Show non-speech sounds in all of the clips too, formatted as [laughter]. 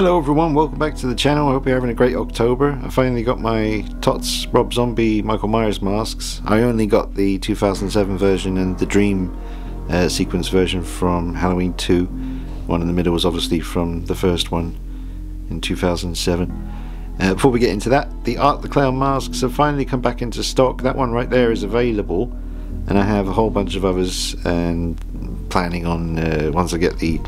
Hello everyone, welcome back to the channel. I hope you're having a great October. I finally got my TOTS Rob Zombie Michael Myers masks. I only got the 2007 version and the Dream uh, sequence version from Halloween 2. One in the middle was obviously from the first one in 2007. Uh, before we get into that, the Art the Clown masks have finally come back into stock. That one right there is available and I have a whole bunch of others and planning on uh, once I get the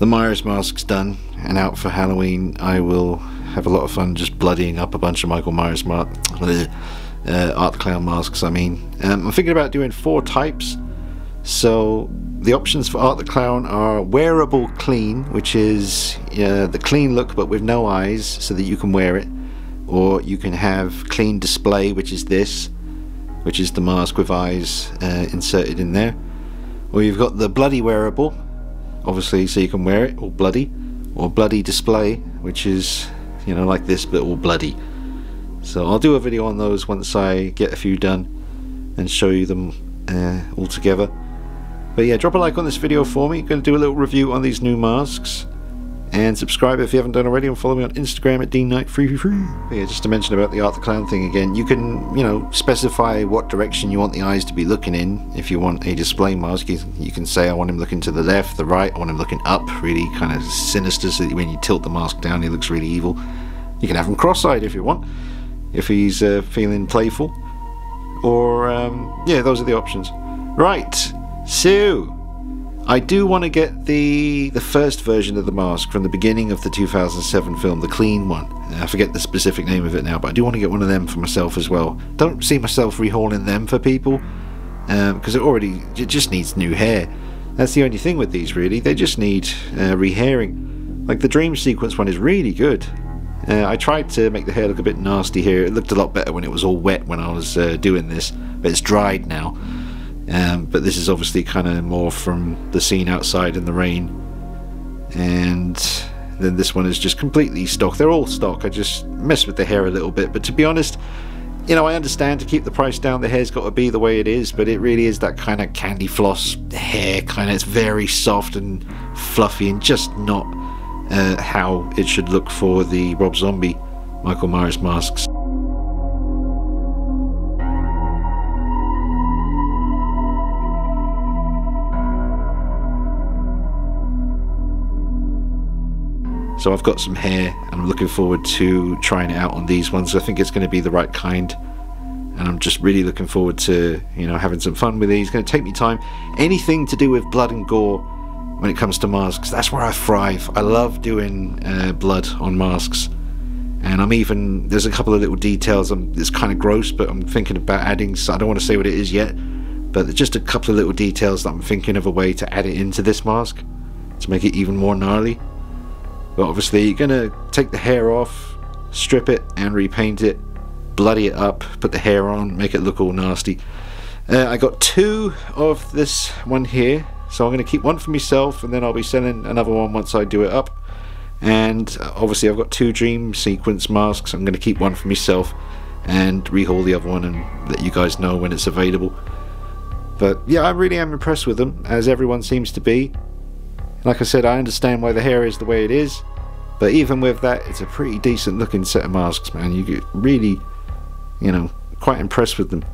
the Myers masks done and out for Halloween, I will have a lot of fun just bloodying up a bunch of Michael Myers uh, Art Clown masks. I mean, um, I'm thinking about doing four types. So the options for Art the Clown are wearable clean, which is uh, the clean look but with no eyes, so that you can wear it, or you can have clean display, which is this, which is the mask with eyes uh, inserted in there, or you've got the bloody wearable obviously so you can wear it all bloody or bloody display which is you know like this but all bloody. So I'll do a video on those once I get a few done and show you them uh, all together. But yeah drop a like on this video for me. Going to do a little review on these new masks and subscribe if you haven't done already and follow me on Instagram at DKnight333. Yeah, just to mention about the Art the Clown thing again, you can, you know, specify what direction you want the eyes to be looking in. If you want a display mask, you, you can say I want him looking to the left, the right, I want him looking up, really kind of sinister so that when you tilt the mask down he looks really evil. You can have him cross-eyed if you want, if he's uh, feeling playful. Or, um, yeah, those are the options. Right, so I do want to get the the first version of the mask from the beginning of the 2007 film, the clean one. I forget the specific name of it now, but I do want to get one of them for myself as well. Don't see myself rehauling them for people because um, it already it just needs new hair. That's the only thing with these, really. They just need uh, rehairing. Like the dream sequence one is really good. Uh, I tried to make the hair look a bit nasty here. It looked a lot better when it was all wet when I was uh, doing this, but it's dried now. Um, but this is obviously kind of more from the scene outside in the rain. And then this one is just completely stock. They're all stock. I just mess with the hair a little bit. But to be honest, you know, I understand to keep the price down, the hair's got to be the way it is, but it really is that kind of candy floss hair kind of. It's very soft and fluffy and just not uh, how it should look for the Rob Zombie Michael Myers masks. So I've got some hair and I'm looking forward to trying it out on these ones. I think it's going to be the right kind. And I'm just really looking forward to, you know, having some fun with these. It's going to take me time. Anything to do with blood and gore when it comes to masks, that's where I thrive. I love doing uh, blood on masks. And I'm even, there's a couple of little details, I'm, it's kind of gross, but I'm thinking about adding, so I don't want to say what it is yet, but just a couple of little details that I'm thinking of a way to add it into this mask to make it even more gnarly. But obviously you're going to take the hair off, strip it and repaint it, bloody it up, put the hair on, make it look all nasty. Uh, I got two of this one here, so I'm going to keep one for myself and then I'll be selling another one once I do it up. And uh, obviously I've got two dream sequence masks, I'm going to keep one for myself and rehaul the other one and let you guys know when it's available. But yeah, I really am impressed with them, as everyone seems to be. Like I said, I understand why the hair is the way it is, but even with that, it's a pretty decent looking set of masks, man. You get really, you know, quite impressed with them.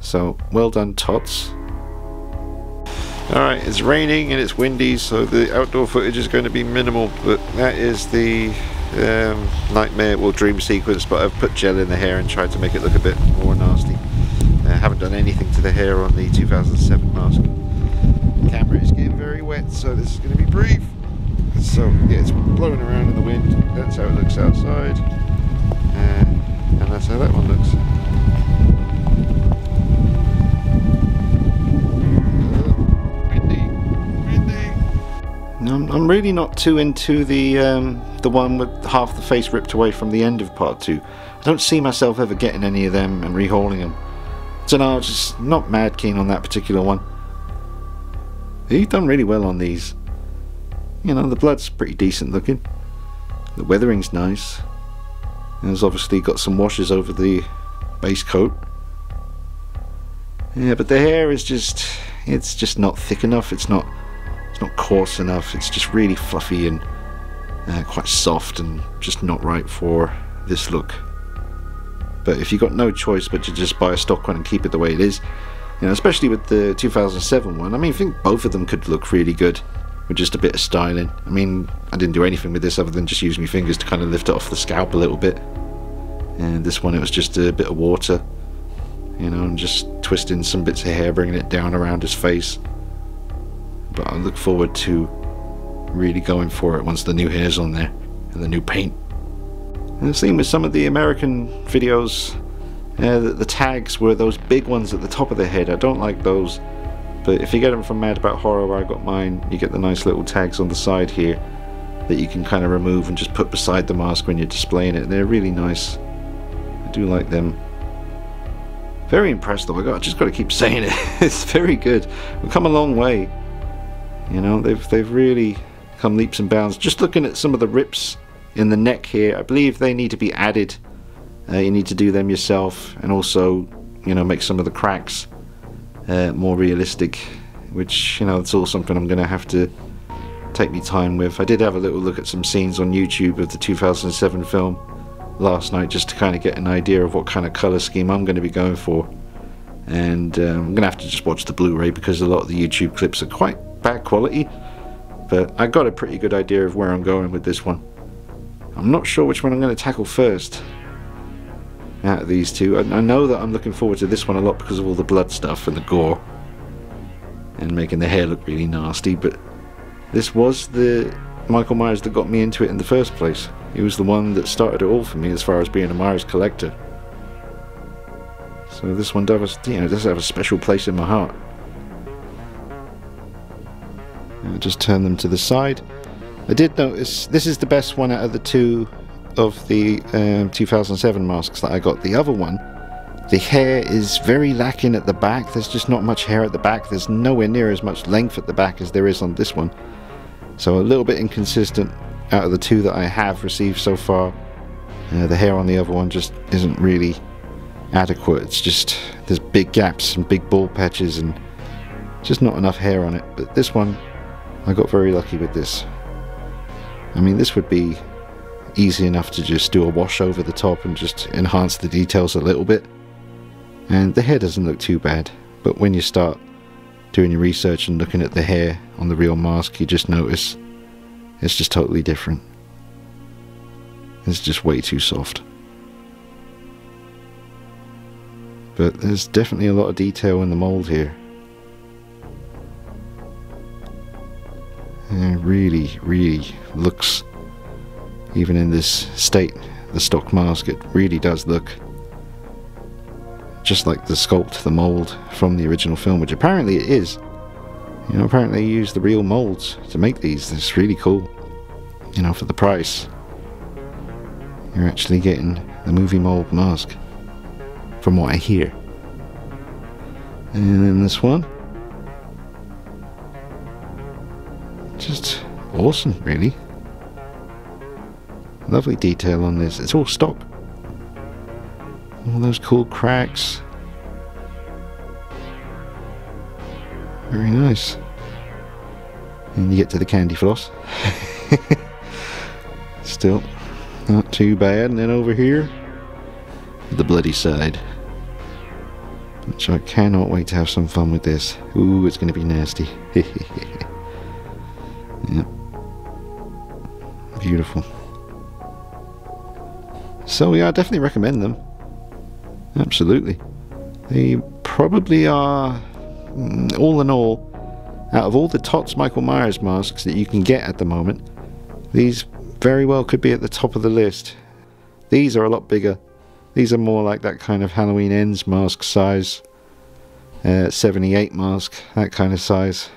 So, well done, Tots. Alright, it's raining and it's windy, so the outdoor footage is going to be minimal, but that is the um, nightmare, well, dream sequence, but I've put gel in the hair and tried to make it look a bit more nasty. I haven't done anything to the hair on the 2007 mask camera is wet, so this is going to be brief. So yeah, it's blowing around in the wind. That's how it looks outside, uh, and that's how that one looks. I'm, really not too into the um, the one with half the face ripped away from the end of part two. I don't see myself ever getting any of them and rehauling them. So no, I'm just not mad keen on that particular one. He's done really well on these. You know, the blood's pretty decent looking. The weathering's nice. And there's obviously got some washes over the base coat. Yeah, but the hair is just, it's just not thick enough. It's not, it's not coarse enough. It's just really fluffy and uh, quite soft and just not right for this look. But if you've got no choice but to just buy a stock one and keep it the way it is, you know, especially with the 2007 one, I mean, I think both of them could look really good with just a bit of styling. I mean, I didn't do anything with this other than just use my fingers to kind of lift it off the scalp a little bit. And this one, it was just a bit of water, you know, and just twisting some bits of hair, bringing it down around his face. But I look forward to really going for it once the new hair's on there and the new paint. And the same with some of the American videos, uh, the, the tags were those big ones at the top of the head. I don't like those. But if you get them from Mad About Horror where I got mine, you get the nice little tags on the side here that you can kind of remove and just put beside the mask when you're displaying it. They're really nice. I do like them. Very impressed though, I, got, I just got to keep [laughs] saying it. it's very good. We've come a long way. You know, they've, they've really come leaps and bounds. Just looking at some of the rips in the neck here, I believe they need to be added. Uh, you need to do them yourself and also, you know, make some of the cracks uh, more realistic, which you know it's all something I'm going to have to take me time with. I did have a little look at some scenes on YouTube of the 2007 film last night just to kind of get an idea of what kind of color scheme I'm going to be going for. And um, I'm going to have to just watch the Blu-ray because a lot of the YouTube clips are quite bad quality. But I got a pretty good idea of where I'm going with this one. I'm not sure which one I'm going to tackle first out of these two. I, I, know that I'm looking forward to this one a lot because of all the blood stuff and the gore and making the hair look really nasty, but this was the Michael Myers that got me into it in the first place. He was the one that started it all for me as far as being a Myers collector. So this one does, you know, does have a special place in my heart. I'll just turn them to the side. I did notice this is the best one out of the two of the um, 2007 masks that I got. The other one, the hair is very lacking at the back. There's just not much hair at the back. There's nowhere near as much length at the back as there is on this one. So a little bit inconsistent out of the two that I have received so far. Uh, the hair on the other one just isn't really adequate. It's just, there's big gaps and big bald patches and just not enough hair on it. But this one, I got very lucky with this. I mean, this would be easy enough to just do a wash over the top and just enhance the details a little bit. And the hair doesn't look too bad, but when you start doing your research and looking at the hair on the real mask, you just notice it's just totally different. It's just way too soft. But there's definitely a lot of detail in the mold here. And it really, really looks even in this state, the stock mask, it really does look just like the sculpt, the mold from the original film, which apparently it is. You know, apparently they use the real molds to make these. It's really cool. You know, for the price, you're actually getting the movie mold mask, from what I hear. And then this one, just awesome, really. Lovely detail on this. It's all stock. All those cool cracks. Very nice. And you get to the candy floss. [laughs] Still not too bad. And then over here, the bloody side. Which I cannot wait to have some fun with this. Ooh, it's going to be nasty. [laughs] yep. Beautiful. So yeah, I definitely recommend them. Absolutely. They probably are, mm, all in all, out of all the TOTS Michael Myers masks that you can get at the moment, these very well could be at the top of the list. These are a lot bigger. These are more like that kind of Halloween Ends mask size. Uh, 78 mask, that kind of size.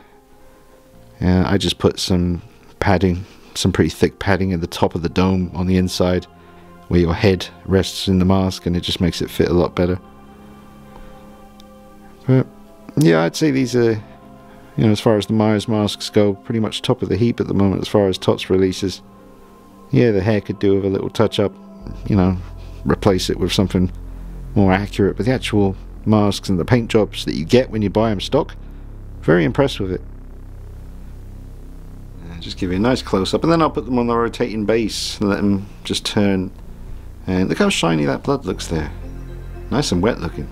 Yeah, I just put some padding, some pretty thick padding at the top of the dome on the inside where your head rests in the mask and it just makes it fit a lot better. But yeah, I'd say these are, you know, as far as the Myers masks go, pretty much top of the heap at the moment as far as TOTS releases. Yeah, the hair could do with a little touch up, you know, replace it with something more accurate. But the actual masks and the paint jobs that you get when you buy them stock, very impressed with it. Just give you a nice close up, and then I'll put them on the rotating base and let them just turn. And look how shiny that blood looks there. Nice and wet looking.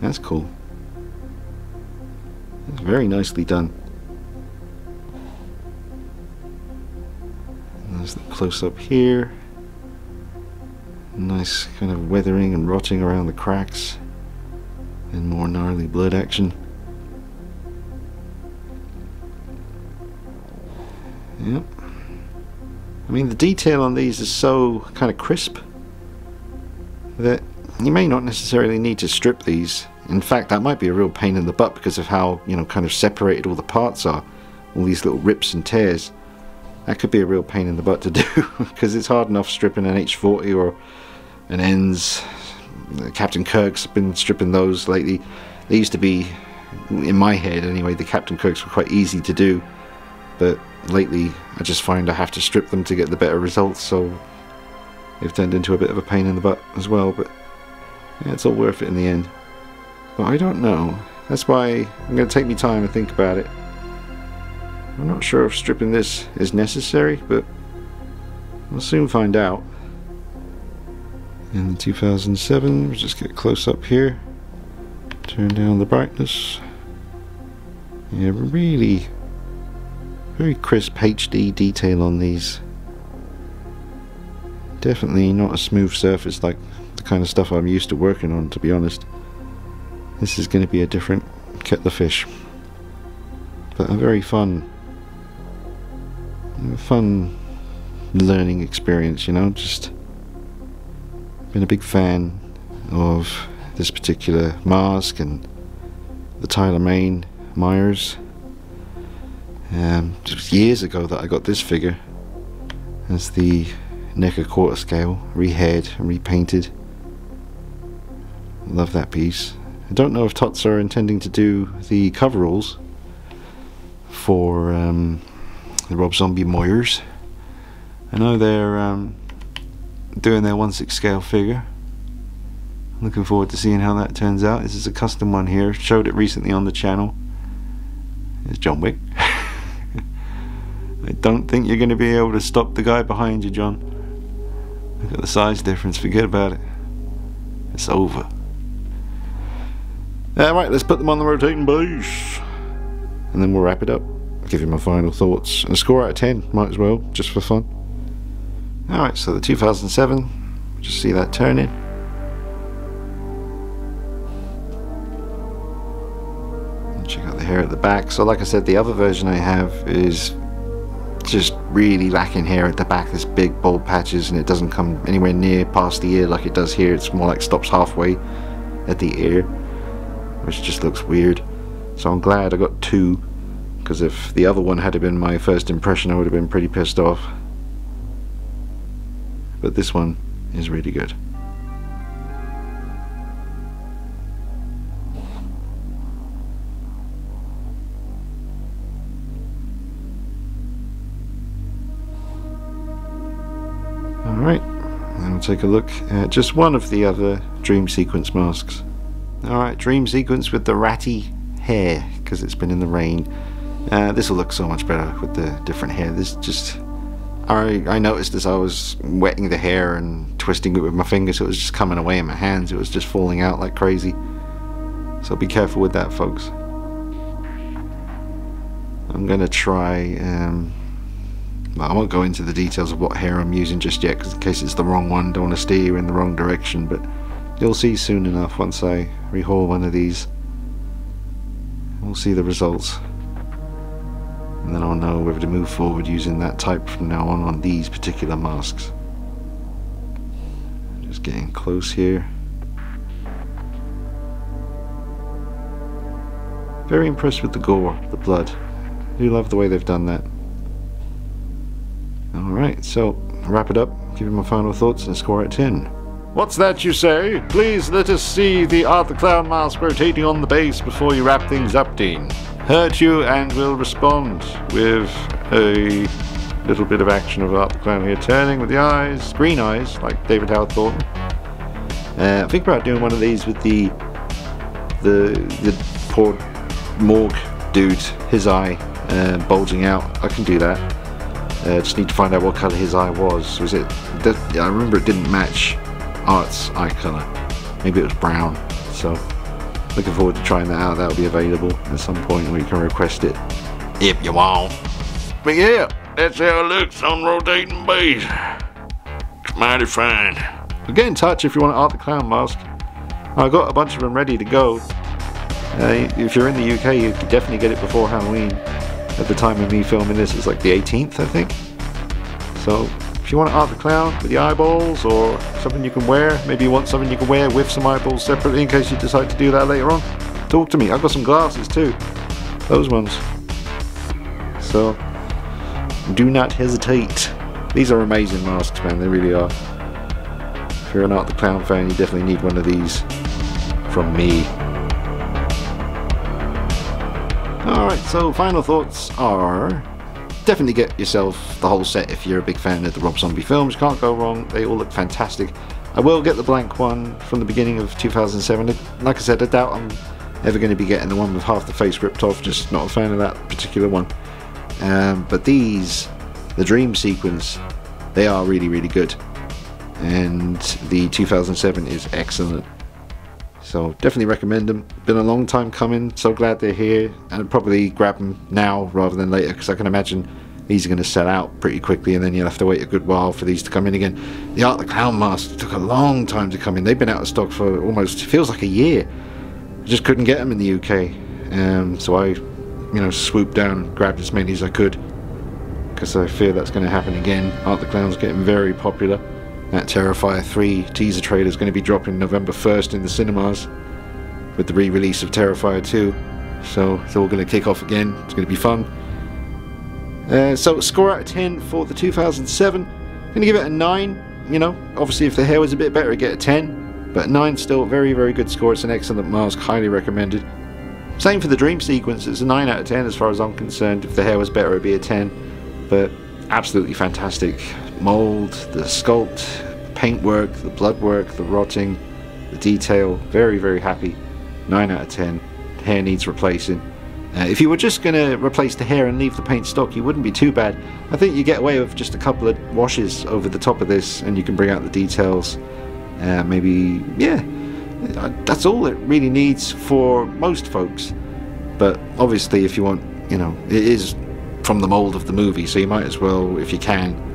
That's cool. It's very nicely done. There's the close up here. Nice kind of weathering and rotting around the cracks. And more gnarly blood action. Yep. I mean, the detail on these is so kind of crisp that you may not necessarily need to strip these. In fact, that might be a real pain in the butt because of how, you know, kind of separated all the parts are. All these little rips and tears. That could be a real pain in the butt to do [laughs] because it's hard enough stripping an H40 or an ENS. Captain Kirk's been stripping those lately. They used to be, in my head anyway, the Captain Kirk's were quite easy to do. But lately, I just find I have to strip them to get the better results, so they've turned into a bit of a pain in the butt as well. But yeah, it's all worth it in the end. But I don't know. That's why I'm going to take me time to think about it. I'm not sure if stripping this is necessary, but we'll soon find out. In 2007, we'll just get close up here. Turn down the brightness. Yeah, really very crisp HD detail on these. Definitely not a smooth surface like the kind of stuff I'm used to working on, to be honest. This is going to be a different kettle of fish. But a very fun, fun learning experience, you know, just been a big fan of this particular mask and the Tyler Mane Myers. Um, was years ago that I got this figure as the NECA quarter scale, rehaid and repainted. Love that piece. I don't know if Tots are intending to do the coveralls for um, the Rob Zombie Myers. I know they're um, doing their 1 6 scale figure. Looking forward to seeing how that turns out. This is a custom one here. Showed it recently on the channel. It's John Wick. I don't think you're going to be able to stop the guy behind you, John. Look at the size difference. Forget about it. It's over. Alright, let's put them on the rotating base. And then we'll wrap it up. Give you my final thoughts. And a score out of 10, might as well, just for fun. Alright, so the 2007. Just see that turning. Check out the hair at the back. So like I said, the other version I have is just really lacking here at the back. There's big bald patches and it doesn't come anywhere near past the ear like it does here. It's more like stops halfway at the ear which just looks weird. So I'm glad I got two, because if the other one had been my first impression, I would have been pretty pissed off. But this one is really good. Take a look at just one of the other dream sequence masks. Alright, dream sequence with the ratty hair because it's been in the rain. Uh, this will look so much better with the different hair. This just. I, I noticed as I was wetting the hair and twisting it with my fingers, it was just coming away in my hands. It was just falling out like crazy. So be careful with that, folks. I'm going to try. Um, I won't go into the details of what hair I'm using just yet, because in case it's the wrong one, don't want to steer you in the wrong direction. But You'll see soon enough once I rehaul one of these. We'll see the results. And then I'll know whether to move forward using that type from now on on these particular masks. Just getting close here. Very impressed with the gore, the blood. I do love the way they've done that. Alright, so wrap it up, give you my final thoughts and score at 10. What's that you say? Please let us see the Art the Clown mask rotating on the base before you wrap things up, Dean. Hurt you and we'll respond with a little bit of action of Art the Clown here, turning with the eyes, green eyes, like David Howard Thornton. Uh, think about doing one of these with the the the poor morgue dude, his eye uh, bulging out. I can do that. Uh, just need to find out what colour his eye was. Was it? I remember it didn't match Art's eye colour. Maybe it was brown. So looking forward to trying that out. That'll be available at some point, or you can request it if you want. But yeah, that's how it looks on rotating base. It's mighty fine. get in touch if you want to Art the Clown mask. I got a bunch of them ready to go. Uh, if you're in the UK, you can definitely get it before Halloween. At the time of me filming this, it's like the 18th, I think. So, if you want to art the clown with the eyeballs or something you can wear, maybe you want something you can wear with some eyeballs separately in case you decide to do that later on, talk to me. I've got some glasses too. Those ones. So, do not hesitate. These are amazing masks, man. They really are. If you're an Art the Clown fan, you definitely need one of these from me. Alright, so final thoughts are definitely get yourself the whole set if you're a big fan of the Rob Zombie films. Can't go wrong, they all look fantastic. I will get the blank one from the beginning of 2007. Like I said, I doubt I'm ever going to be getting the one with half the face ripped off, just not a fan of that particular one. Um, but these, the dream sequence, they are really, really good. And the 2007 is excellent. So definitely recommend them. Been a long time coming. So glad they're here, and I'd probably grab them now rather than later because I can imagine these are going to sell out pretty quickly, and then you'll have to wait a good while for these to come in again. The Art the Clown mask took a long time to come in. They've been out of stock for almost feels like a year. I just couldn't get them in the UK, um, so I, you know, swooped down, and grabbed as many as I could because I fear that's going to happen again. Art the Clown's getting very popular. That Terrifier 3 teaser trailer is going to be dropping November 1st in the cinemas with the re-release of Terrifier 2. So it's all going to kick off again. It's going to be fun. Uh, so score out of 10 for the 2007. I'm going to give it a 9. You know, obviously if the hair was a bit better, I'd get a 10. But 9 still very, very good score. It's an excellent mask, highly recommended. Same for the dream sequence. It's a 9 out of 10 as far as I'm concerned. If the hair was better, it'd be a 10. But absolutely fantastic mold, the sculpt, paintwork, the blood work, the rotting, the detail. Very, very happy. 9 out of 10. Hair needs replacing. Uh, if you were just going to replace the hair and leave the paint stock, you wouldn't be too bad. I think you get away with just a couple of washes over the top of this and you can bring out the details. Uh, maybe, yeah, uh, that's all it really needs for most folks. But obviously, if you want, you know, it is from the mold of the movie, so you might as well, if you can,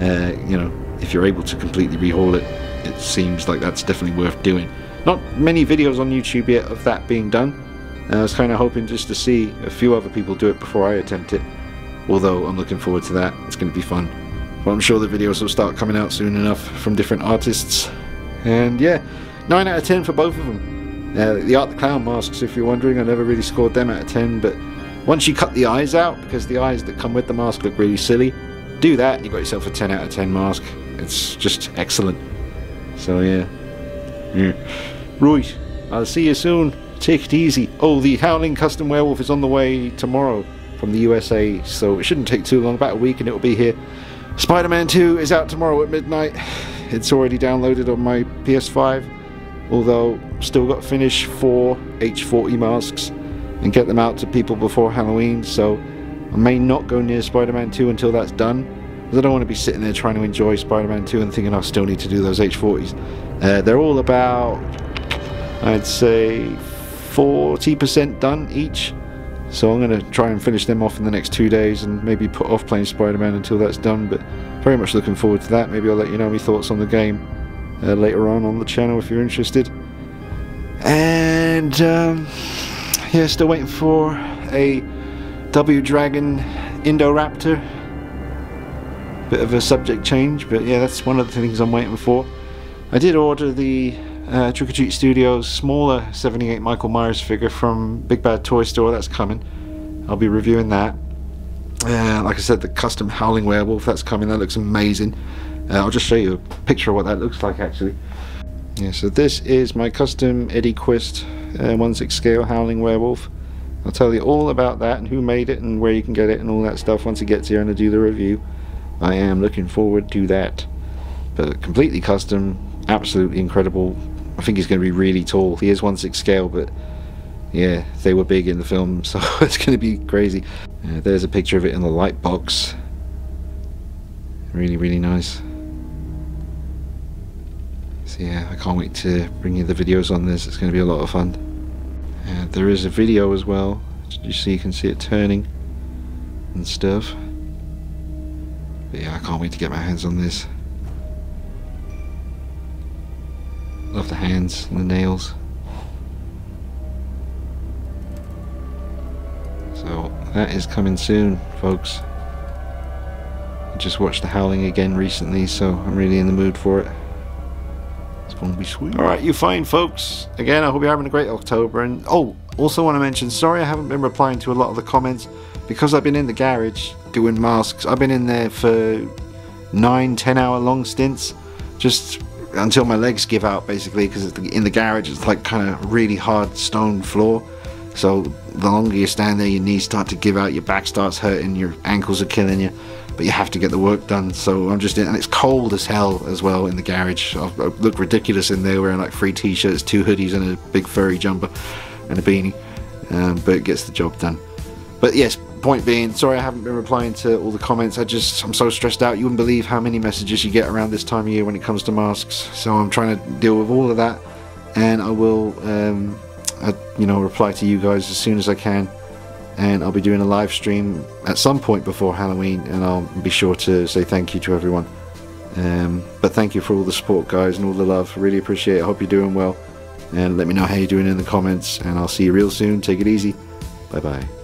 uh, you know, if you're able to completely rehaul it, it seems like that's definitely worth doing. Not many videos on YouTube yet of that being done. I was kind of hoping just to see a few other people do it before I attempt it. Although I'm looking forward to that. It's going to be fun. But I'm sure the videos will start coming out soon enough from different artists. And yeah, 9 out of 10 for both of them. Uh, the Art the Clown masks, if you're wondering, I never really scored them out of 10, but once you cut the eyes out, because the eyes that come with the mask look really silly, do that you got yourself a 10 out of 10 mask. It's just excellent. So yeah. yeah. Right, I'll see you soon. Take it easy. Oh, the Howling Custom Werewolf is on the way tomorrow from the USA, so it shouldn't take too long, about a week and it'll be here. Spider-Man 2 is out tomorrow at midnight. It's already downloaded on my PS5, although still got to finish four H40 masks and get them out to people before Halloween, so I may not go near Spider-Man 2 until that's done. Because I don't want to be sitting there trying to enjoy Spider-Man 2 and thinking I still need to do those H40s. Uh, they're all about, I'd say, 40% done each. So I'm going to try and finish them off in the next two days and maybe put off playing Spider-Man until that's done. But very much looking forward to that. Maybe I'll let you know my thoughts on the game uh, later on on the channel if you're interested. And um, yeah, still waiting for a W Dragon Indoraptor. Bit of a subject change, but yeah, that's one of the things I'm waiting for. I did order the uh, Trick or Treat Studios smaller 78 Michael Myers figure from Big Bad Toy Store. That's coming. I'll be reviewing that. Uh, like I said, the custom Howling Werewolf that's coming. That looks amazing. Uh, I'll just show you a picture of what that looks like actually. Yeah, so this is my custom Eddie Quist uh, 1 6 scale Howling Werewolf. I'll tell you all about that and who made it and where you can get it and all that stuff once it gets here and I do the review. I am looking forward to that. But completely custom, absolutely incredible. I think he's going to be really tall. He is 1 6 scale, but yeah, they were big in the film, [laughs] so it's going to be crazy. Uh, there's a picture of it in the light box. Really, really nice. So yeah, I can't wait to bring you the videos on this. It's going to be a lot of fun. There is a video as well, you see, you can see it turning and stuff. But yeah, I can't wait to get my hands on this. Love the hands and the nails. So that is coming soon, folks. I just watched The Howling again recently, so I'm really in the mood for it. Going to be sweet. Alright, you fine folks. Again, I hope you're having a great October. And oh, also want to mention, sorry I haven't been replying to a lot of the comments because I've been in the garage doing masks. I've been in there for nine, ten hour long stints, just until my legs give out basically because in the garage it's like kind of really hard stone floor so the longer you stand there your knees start to give out your back starts hurting your ankles are killing you but you have to get the work done so I'm just in and it's cold as hell as well in the garage I look ridiculous in there wearing like three t-shirts two hoodies and a big furry jumper and a beanie um, but it gets the job done but yes point being, sorry I haven't been replying to all the comments. I just, I'm so stressed out. You wouldn't believe how many messages you get around this time of year when it comes to masks. So I'm trying to deal with all of that, and I will, um, I, you know, reply to you guys as soon as I can. And I'll be doing a live stream at some point before Halloween, and I'll be sure to say thank you to everyone. Um, but thank you for all the support, guys, and all the love. Really appreciate it. I Hope you're doing well. And let me know how you're doing in the comments, and I'll see you real soon. Take it easy. Bye bye.